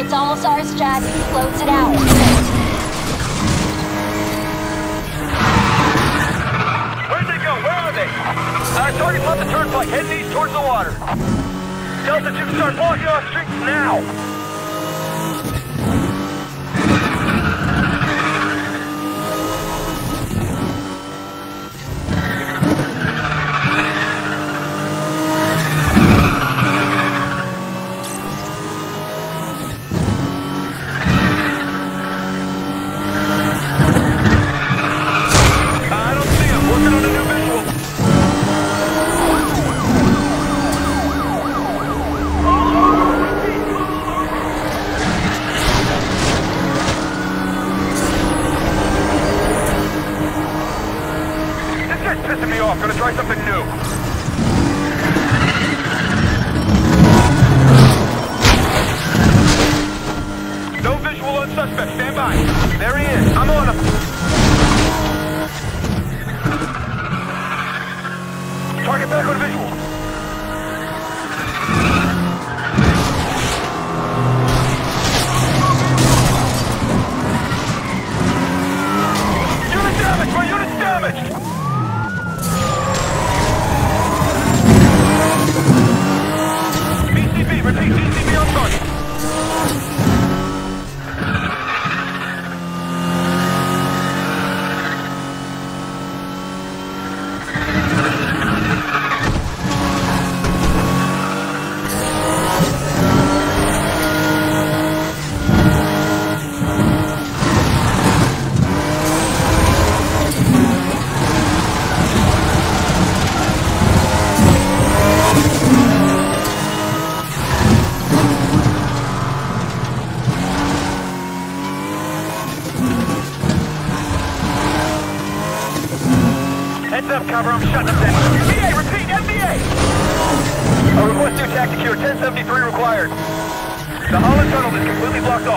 It's almost ours, Jack. Floats it out. Where did they go? Where are they? Uh, Our target's turnpike, heading east towards the water. Delta 2, start blocking off streets now!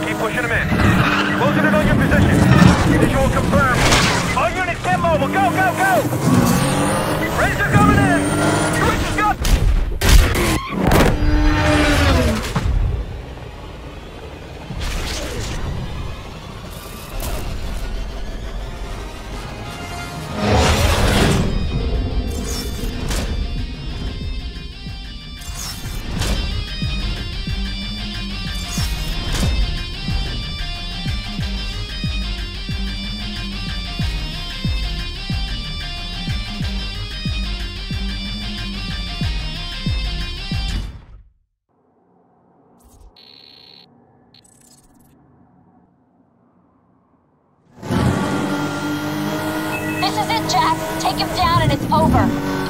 Keep pushing them in. Jack. Take him down and it's over.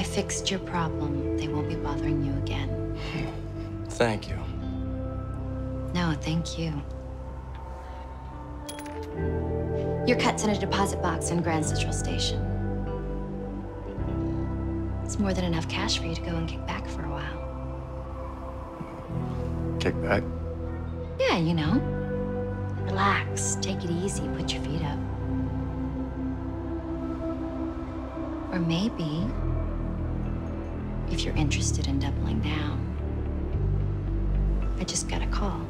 I fixed your problem. They won't be bothering you again. Thank you. No, thank you. Your cut's in a deposit box in Grand Central Station. It's more than enough cash for you to go and kick back for a while. Kick back. Yeah, you know. Relax, take it easy, put your feet up. Or maybe, if you're interested in doubling down, I just got a call.